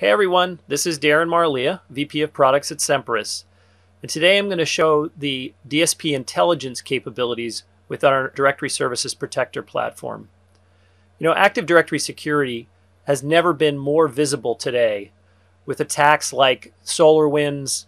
Hey everyone, this is Darren Mar-Elia, VP of Products at Semperis. And today I'm going to show the DSP intelligence capabilities with our Directory Services Protector platform. You know, Active Directory security has never been more visible today with attacks like SolarWinds,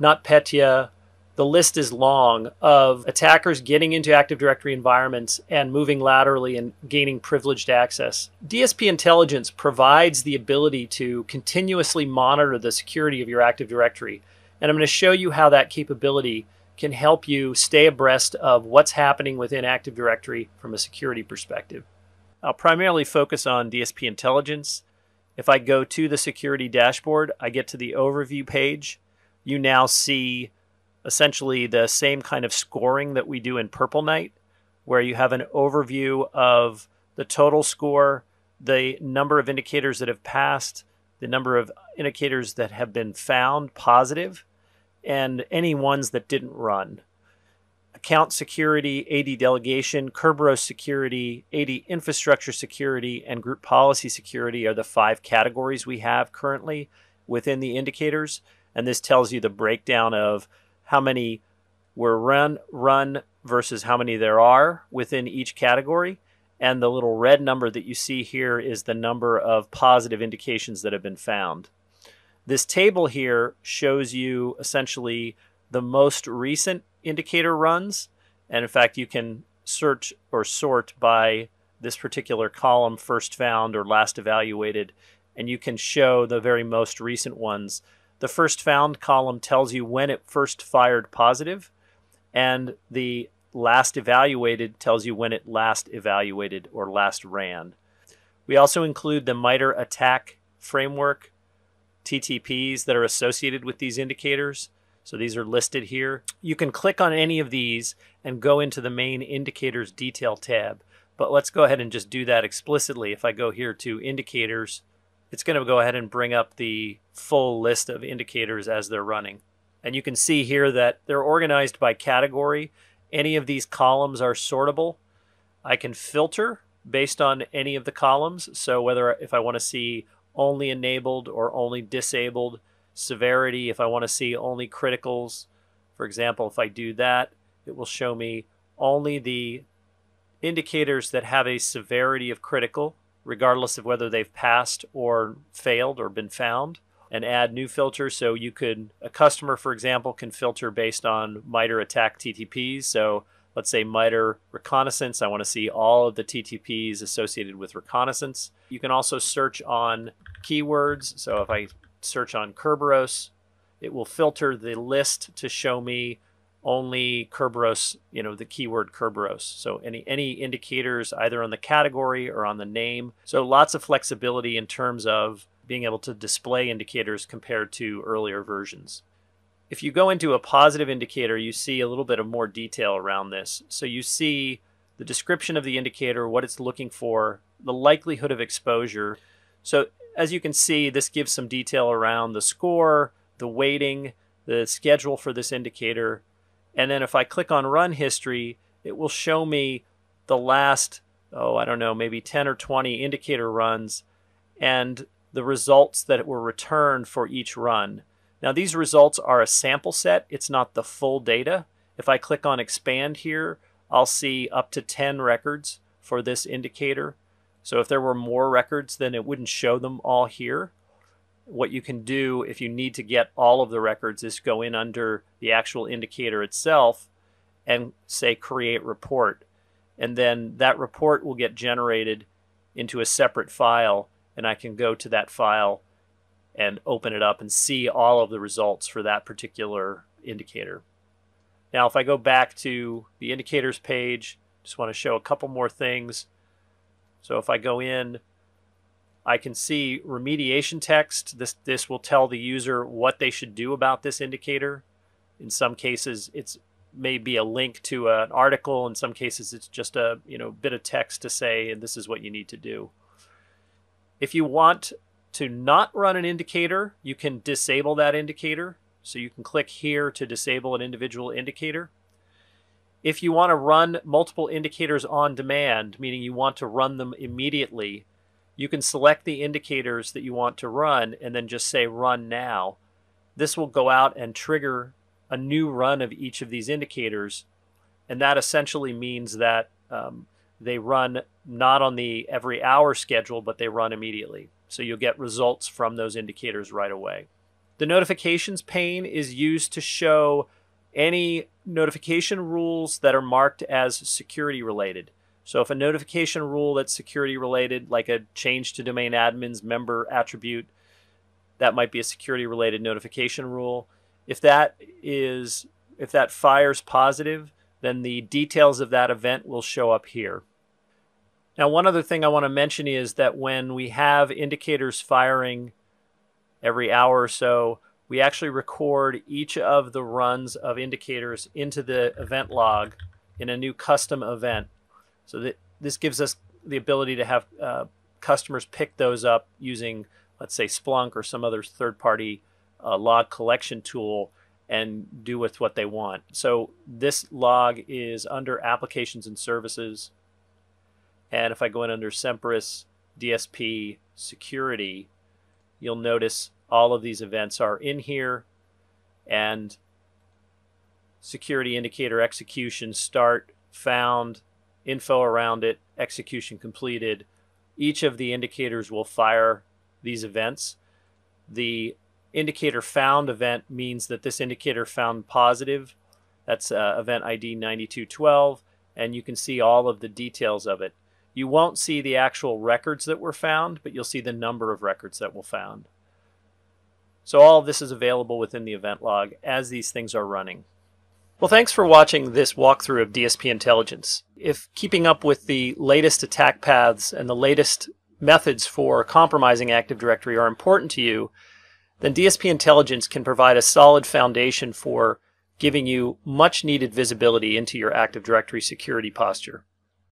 NotPetya, the list is long of attackers getting into Active Directory environments and moving laterally and gaining privileged access. DSP Intelligence provides the ability to continuously monitor the security of your Active Directory. And I'm going to show you how that capability can help you stay abreast of what's happening within Active Directory from a security perspective. I'll primarily focus on DSP Intelligence. If I go to the security dashboard, I get to the overview page. You now see essentially the same kind of scoring that we do in Purple Knight, where you have an overview of the total score, the number of indicators that have passed, the number of indicators that have been found positive, and any ones that didn't run. Account security, AD delegation, Kerberos security, AD infrastructure security, and group policy security are the five categories we have currently within the indicators. And this tells you the breakdown of how many were run run versus how many there are within each category. And the little red number that you see here is the number of positive indications that have been found. This table here shows you essentially the most recent indicator runs. And in fact, you can search or sort by this particular column, first found or last evaluated, and you can show the very most recent ones the first found column tells you when it first fired positive, and the last evaluated tells you when it last evaluated or last ran. We also include the MITRE ATT&CK framework TTPs that are associated with these indicators. So these are listed here. You can click on any of these and go into the main indicators detail tab. But let's go ahead and just do that explicitly. If I go here to indicators, it's going to go ahead and bring up the full list of indicators as they're running. And you can see here that they're organized by category. Any of these columns are sortable. I can filter based on any of the columns. So whether if I want to see only enabled or only disabled, severity, if I want to see only criticals, for example, if I do that, it will show me only the indicators that have a severity of critical regardless of whether they've passed or failed or been found and add new filters. So you could, a customer, for example, can filter based on MITRE ATT&CK TTPs. So let's say MITRE reconnaissance. I want to see all of the TTPs associated with reconnaissance. You can also search on keywords. So if I search on Kerberos, it will filter the list to show me only Kerberos, you know, the keyword Kerberos. So any any indicators either on the category or on the name. So lots of flexibility in terms of being able to display indicators compared to earlier versions. If you go into a positive indicator, you see a little bit of more detail around this. So you see the description of the indicator, what it's looking for, the likelihood of exposure. So as you can see, this gives some detail around the score, the weighting, the schedule for this indicator, and then if I click on run history, it will show me the last, oh, I don't know, maybe 10 or 20 indicator runs and the results that were returned for each run. Now, these results are a sample set, it's not the full data. If I click on expand here, I'll see up to 10 records for this indicator. So if there were more records, then it wouldn't show them all here what you can do if you need to get all of the records is go in under the actual indicator itself and say create report. And then that report will get generated into a separate file and I can go to that file and open it up and see all of the results for that particular indicator. Now, if I go back to the indicators page, just want to show a couple more things. So if I go in I can see remediation text. This, this will tell the user what they should do about this indicator. In some cases, it's maybe a link to an article. In some cases, it's just a you know bit of text to say, and this is what you need to do. If you want to not run an indicator, you can disable that indicator. So you can click here to disable an individual indicator. If you want to run multiple indicators on demand, meaning you want to run them immediately, you can select the indicators that you want to run and then just say run now. This will go out and trigger a new run of each of these indicators. And that essentially means that um, they run not on the every hour schedule, but they run immediately. So you'll get results from those indicators right away. The notifications pane is used to show any notification rules that are marked as security related. So if a notification rule that's security related, like a change to domain admin's member attribute, that might be a security related notification rule. If that is if that fires positive, then the details of that event will show up here. Now, one other thing I want to mention is that when we have indicators firing every hour or so, we actually record each of the runs of indicators into the event log in a new custom event. So this gives us the ability to have uh, customers pick those up using, let's say, Splunk or some other third-party uh, log collection tool and do with what they want. So this log is under Applications and Services. And if I go in under Semperis DSP Security, you'll notice all of these events are in here and security indicator execution start, found, info around it, execution completed. Each of the indicators will fire these events. The indicator found event means that this indicator found positive. That's uh, event ID 9212, and you can see all of the details of it. You won't see the actual records that were found, but you'll see the number of records that were found. So all of this is available within the event log as these things are running. Well, thanks for watching this walkthrough of DSP Intelligence. If keeping up with the latest attack paths and the latest methods for compromising Active Directory are important to you, then DSP Intelligence can provide a solid foundation for giving you much needed visibility into your Active Directory security posture.